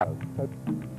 out.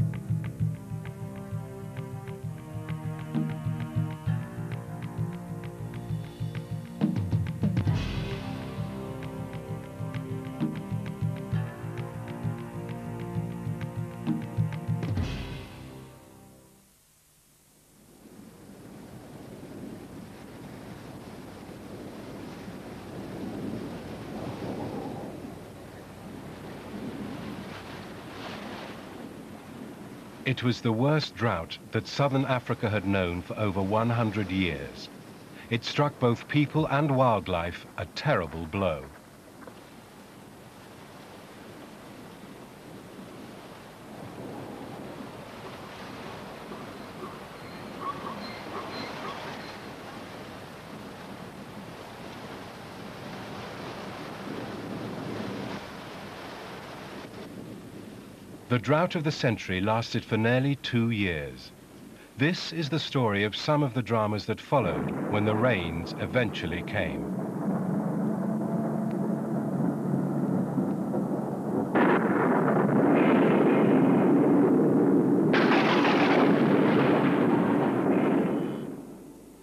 It was the worst drought that southern Africa had known for over 100 years. It struck both people and wildlife a terrible blow. The drought of the century lasted for nearly two years. This is the story of some of the dramas that followed when the rains eventually came.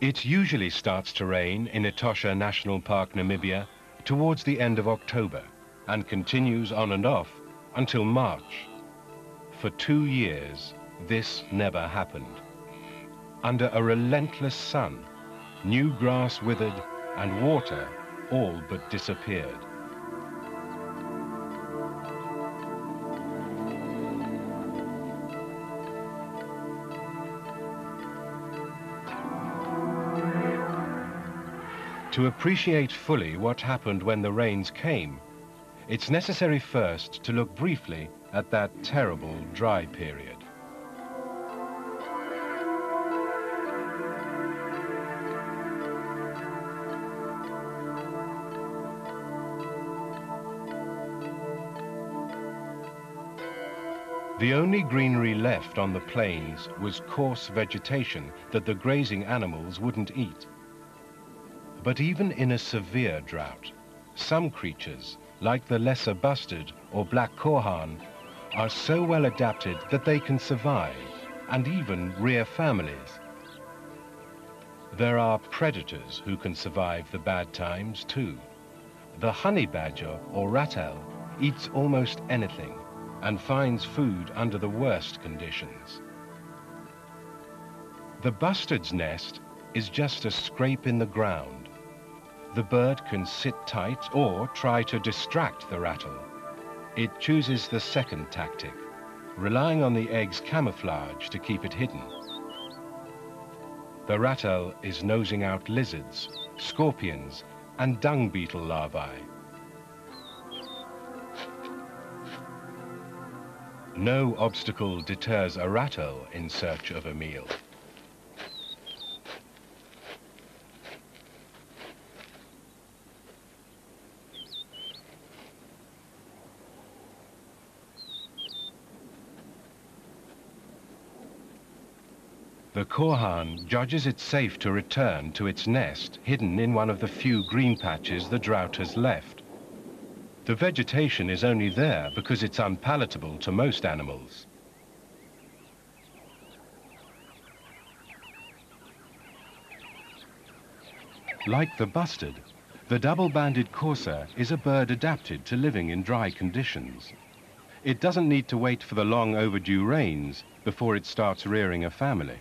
It usually starts to rain in Etosha National Park, Namibia, towards the end of October and continues on and off until March. For two years, this never happened. Under a relentless sun, new grass withered and water all but disappeared. To appreciate fully what happened when the rains came, it's necessary first to look briefly at that terrible dry period. The only greenery left on the plains was coarse vegetation that the grazing animals wouldn't eat. But even in a severe drought, some creatures, like the lesser bustard or black korhaan, are so well adapted that they can survive and even rear families. There are predators who can survive the bad times too. The honey badger or ratel eats almost anything and finds food under the worst conditions. The bustard's nest is just a scrape in the ground. The bird can sit tight or try to distract the ratel. It chooses the second tactic, relying on the egg's camouflage to keep it hidden. The ratel is nosing out lizards, scorpions, and dung beetle larvae. No obstacle deters a ratel in search of a meal. The korhaan judges it safe to return to its nest hidden in one of the few green patches the drought has left. The vegetation is only there because it's unpalatable to most animals. Like the bustard, the double-banded courser is a bird adapted to living in dry conditions. It doesn't need to wait for the long overdue rains before it starts rearing a family.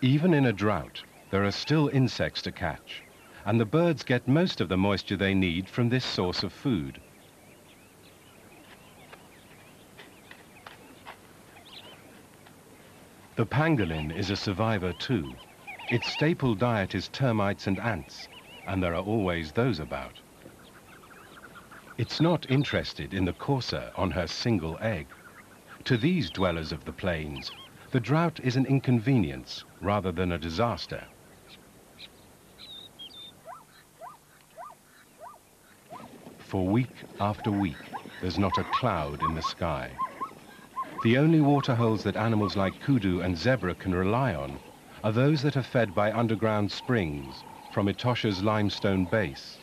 Even in a drought, there are still insects to catch, and the birds get most of the moisture they need from this source of food. The pangolin is a survivor too. Its staple diet is termites and ants, and there are always those about. It's not interested in the courser on her single egg. To these dwellers of the plains, the drought is an inconvenience rather than a disaster. For week after week, there's not a cloud in the sky. The only waterholes that animals like kudu and zebra can rely on are those that are fed by underground springs from Etosha's limestone base.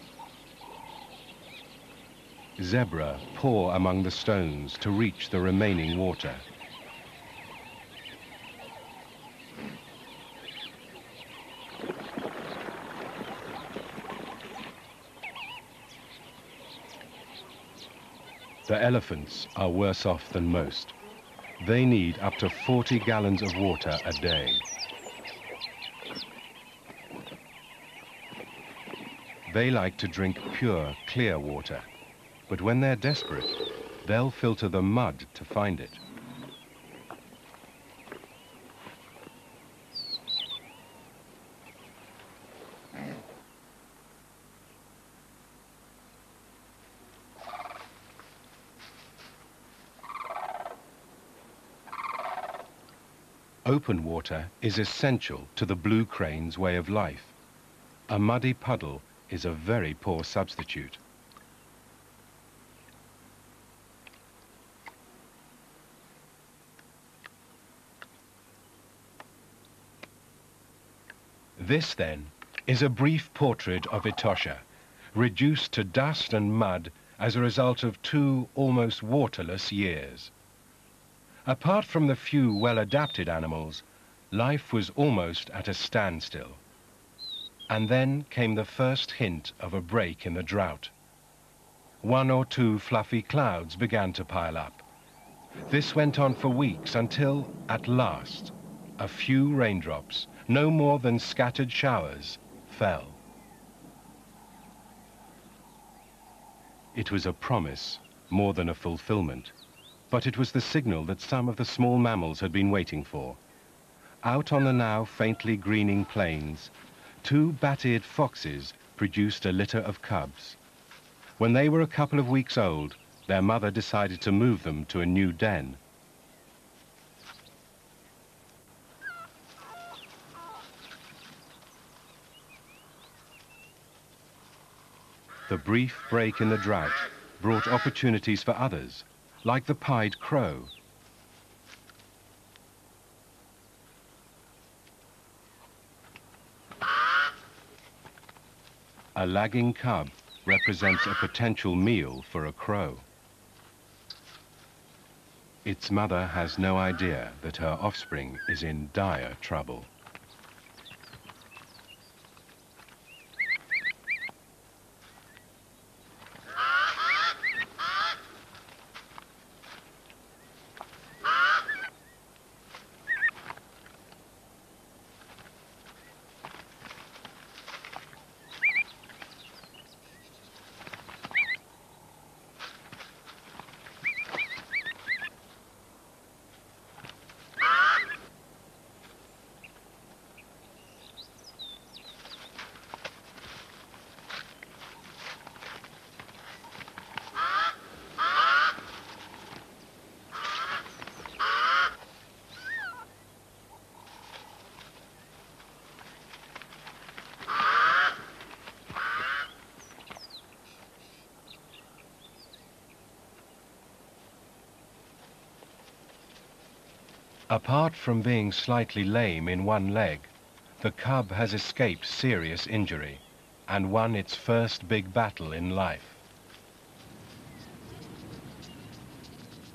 zebra pour among the stones to reach the remaining water. The elephants are worse off than most. They need up to 40 gallons of water a day. They like to drink pure, clear water. But when they're desperate, they'll filter the mud to find it. Open water is essential to the blue crane's way of life. A muddy puddle is a very poor substitute. This, then, is a brief portrait of Etosha, reduced to dust and mud as a result of two almost waterless years. Apart from the few well-adapted animals, life was almost at a standstill. And then came the first hint of a break in the drought. One or two fluffy clouds began to pile up. This went on for weeks until, at last, a few raindrops, no more than scattered showers, fell. It was a promise more than a fulfillment, but it was the signal that some of the small mammals had been waiting for. Out on the now faintly greening plains, two bat-eared foxes produced a litter of cubs. When they were a couple of weeks old, their mother decided to move them to a new den. The brief break in the drought brought opportunities for others, like the pied crow. A lagging cub represents a potential meal for a crow. Its mother has no idea that her offspring is in dire trouble. Apart from being slightly lame in one leg, the cub has escaped serious injury and won its first big battle in life.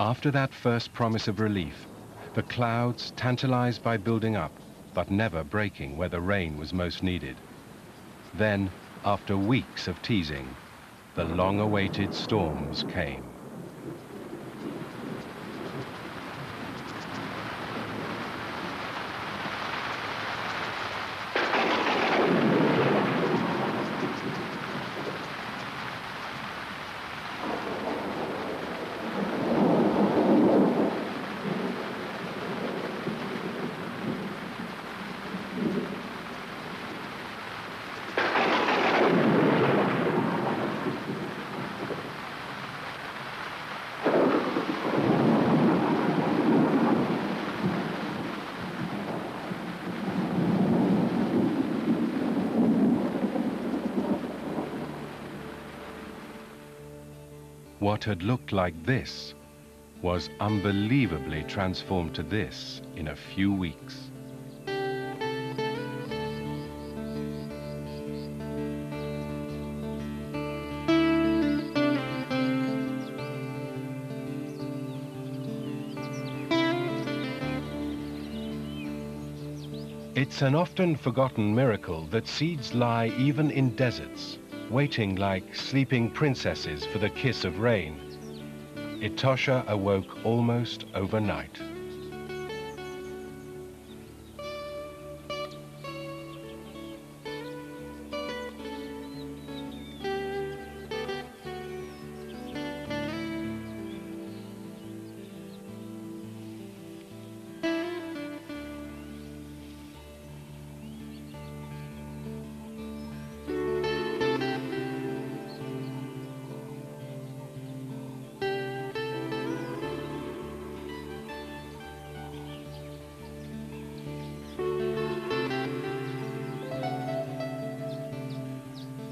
After that first promise of relief, the clouds, tantalized by building up, but never breaking where the rain was most needed. Then, after weeks of teasing, the long-awaited storms came. What had looked like this was unbelievably transformed to this in a few weeks. It's an often forgotten miracle that seeds lie even in deserts waiting like sleeping princesses for the kiss of rain. Etosha awoke almost overnight.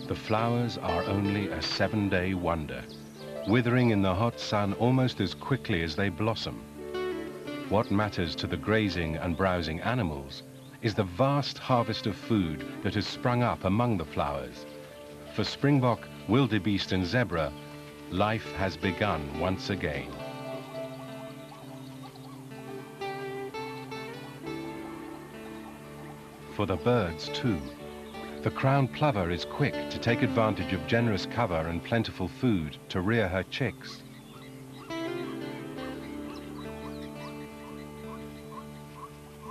The flowers are only a seven-day wonder, withering in the hot sun almost as quickly as they blossom. What matters to the grazing and browsing animals is the vast harvest of food that has sprung up among the flowers. For springbok, wildebeest and zebra, life has begun once again. For the birds too. The crown plover is quick to take advantage of generous cover and plentiful food to rear her chicks.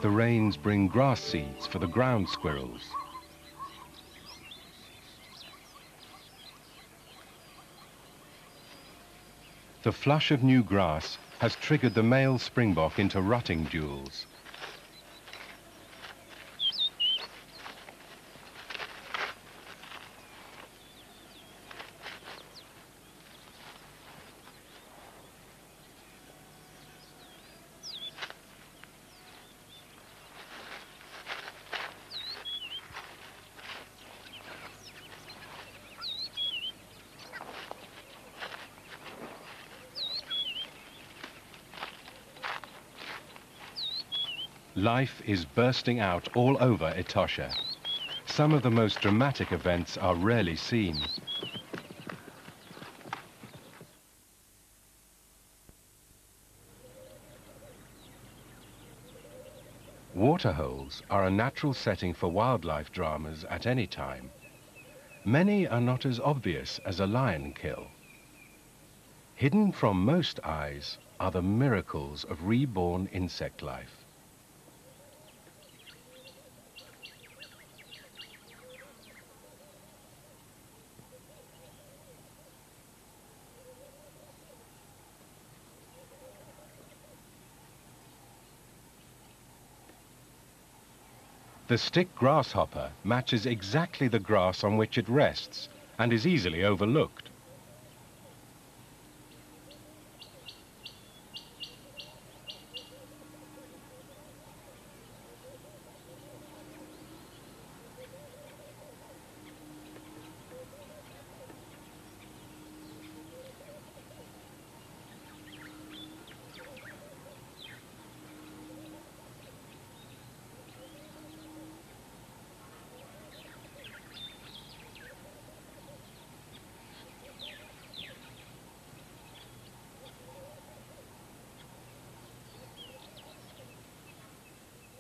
The rains bring grass seeds for the ground squirrels. The flush of new grass has triggered the male springbok into rutting duels. Life is bursting out all over Etosha. Some of the most dramatic events are rarely seen. Waterholes are a natural setting for wildlife dramas at any time. Many are not as obvious as a lion kill. Hidden from most eyes are the miracles of reborn insect life. The stick grasshopper matches exactly the grass on which it rests and is easily overlooked.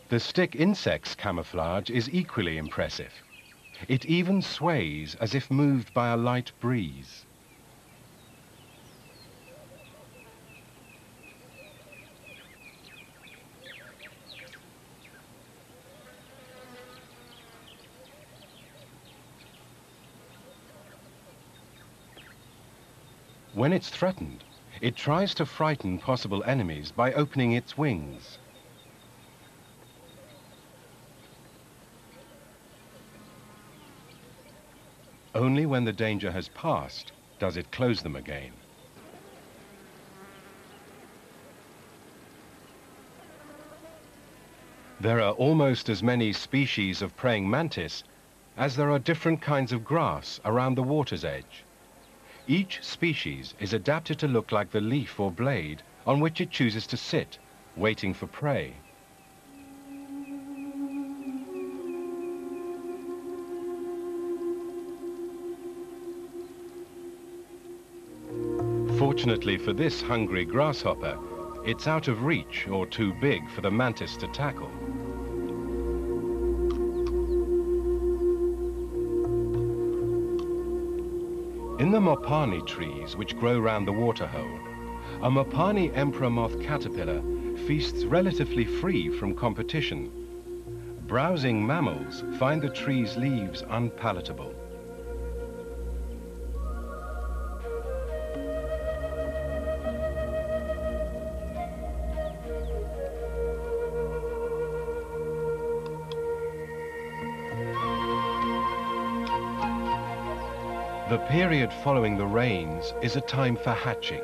The stick insect's camouflage is equally impressive. It even sways as if moved by a light breeze. When it's threatened, it tries to frighten possible enemies by opening its wings. Only when the danger has passed does it close them again. There are almost as many species of praying mantis as there are different kinds of grass around the water's edge. Each species is adapted to look like the leaf or blade on which it chooses to sit, waiting for prey. Unfortunately for this hungry grasshopper, it's out of reach or too big for the mantis to tackle. In the mopani trees, which grow round the waterhole, a mopani emperor moth caterpillar feasts relatively free from competition. Browsing mammals find the tree's leaves unpalatable. The period following the rains is a time for hatching.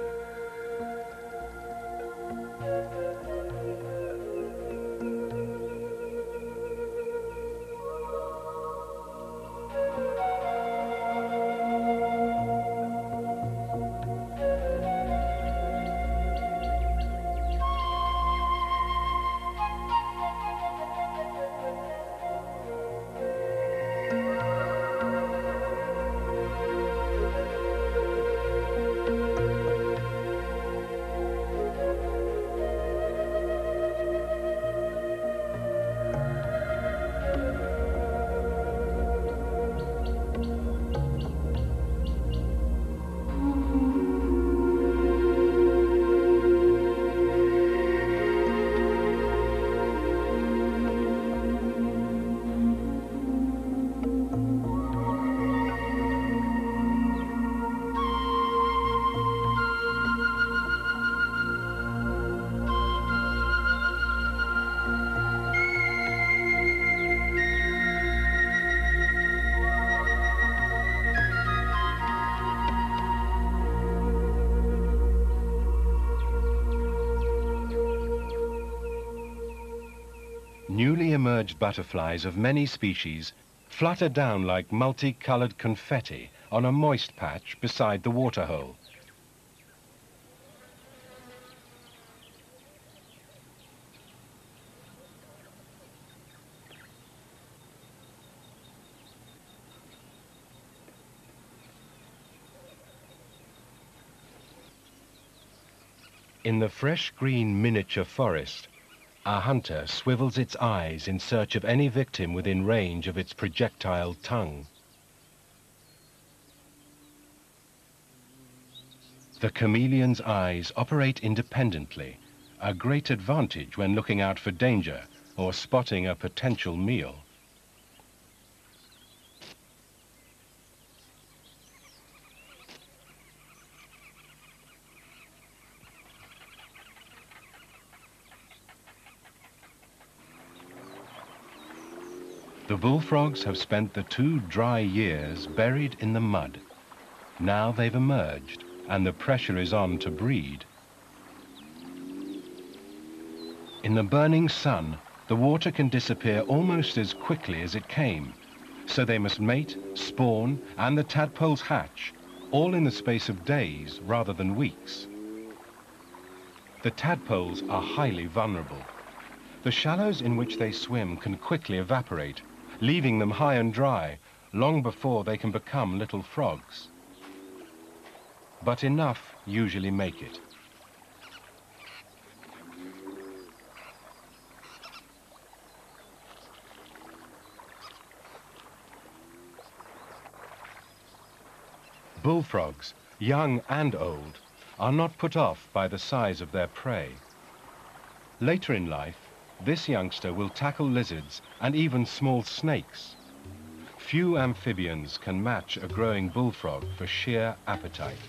Emerged butterflies of many species flutter down like multicolored confetti on a moist patch beside the waterhole. In the fresh green miniature forest, a hunter swivels its eyes in search of any victim within range of its projectile tongue. The chameleon's eyes operate independently, a great advantage when looking out for danger or spotting a potential meal. The bullfrogs have spent the two dry years buried in the mud. Now they've emerged and the pressure is on to breed. In the burning sun, the water can disappear almost as quickly as it came, so they must mate, spawn, and the tadpoles hatch, all in the space of days rather than weeks. The tadpoles are highly vulnerable. The shallows in which they swim can quickly evaporate, leaving them high and dry long before they can become little frogs. But enough usually make it. Bullfrogs, young and old, are not put off by the size of their prey. Later in life, this youngster will tackle lizards and even small snakes. Few amphibians can match a growing bullfrog for sheer appetite.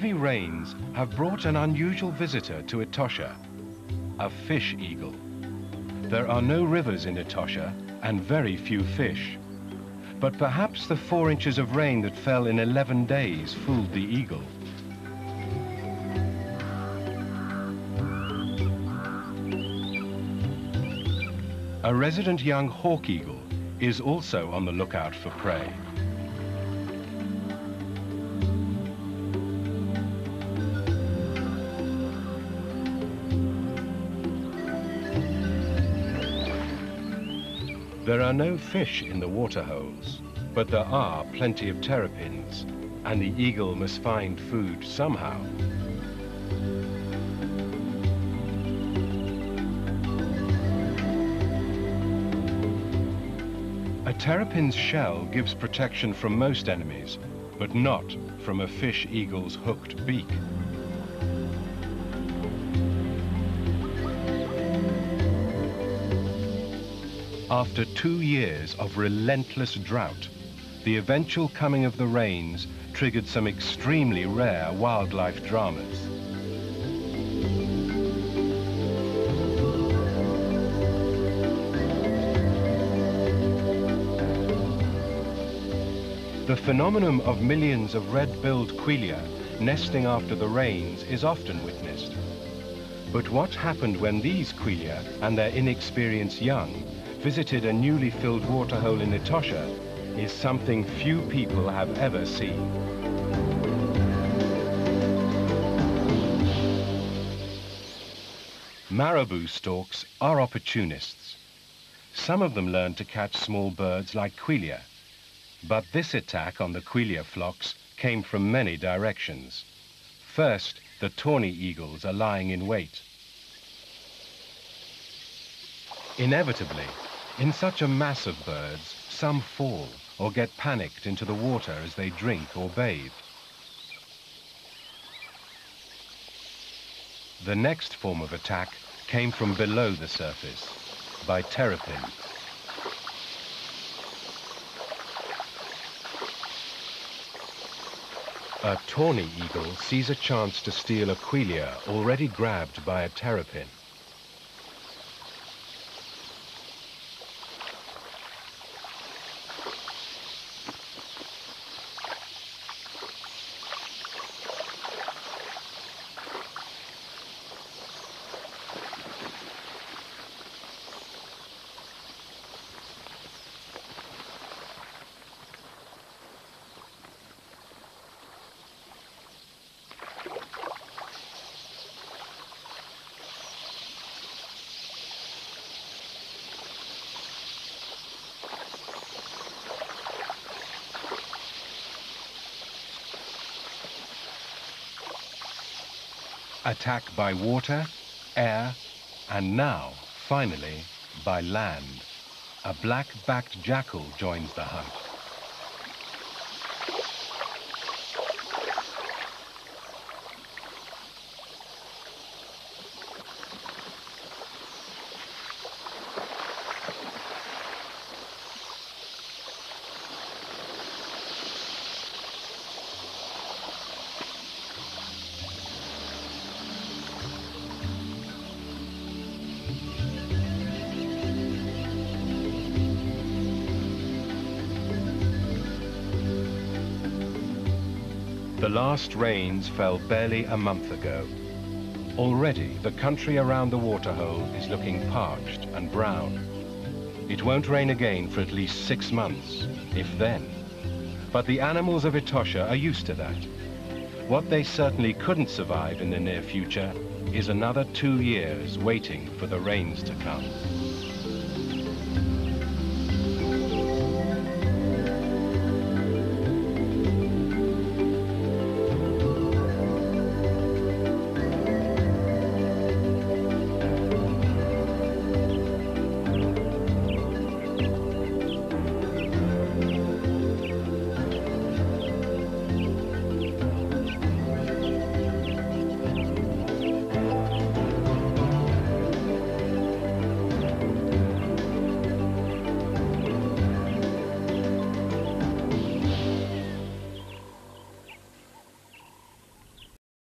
Heavy rains have brought an unusual visitor to Etosha, a fish eagle. There are no rivers in Etosha and very few fish. But perhaps the four inches of rain that fell in 11 days fooled the eagle. A resident young hawk eagle is also on the lookout for prey. There are no fish in the water holes. But there are plenty of terrapins, and the eagle must find food somehow. A terrapin's shell gives protection from most enemies, but not from a fish eagle's hooked beak. After two years of relentless drought, the eventual coming of the rains triggered some extremely rare wildlife dramas. The phenomenon of millions of red-billed quelea nesting after the rains is often witnessed. But what happened when these quelea and their inexperienced young visited a newly filled waterhole in Etosha is something few people have ever seen. Marabou storks are opportunists. Some of them learn to catch small birds like quelea, but this attack on the quelea flocks came from many directions. First, the tawny eagles are lying in wait. Inevitably, in such a mass of birds, some fall or get panicked into the water as they drink or bathe. The next form of attack came from below the surface, by terrapin. A tawny eagle sees a chance to steal a quelea already grabbed by a terrapin. Attack by water, air, and now, finally, by land. A black-backed jackal joins the hunt. Last rains fell barely a month ago. Already, the country around the waterhole is looking parched and brown. It won't rain again for at least six months, if then. But the animals of Etosha are used to that. What they certainly couldn't survive in the near future is another two years waiting for the rains to come.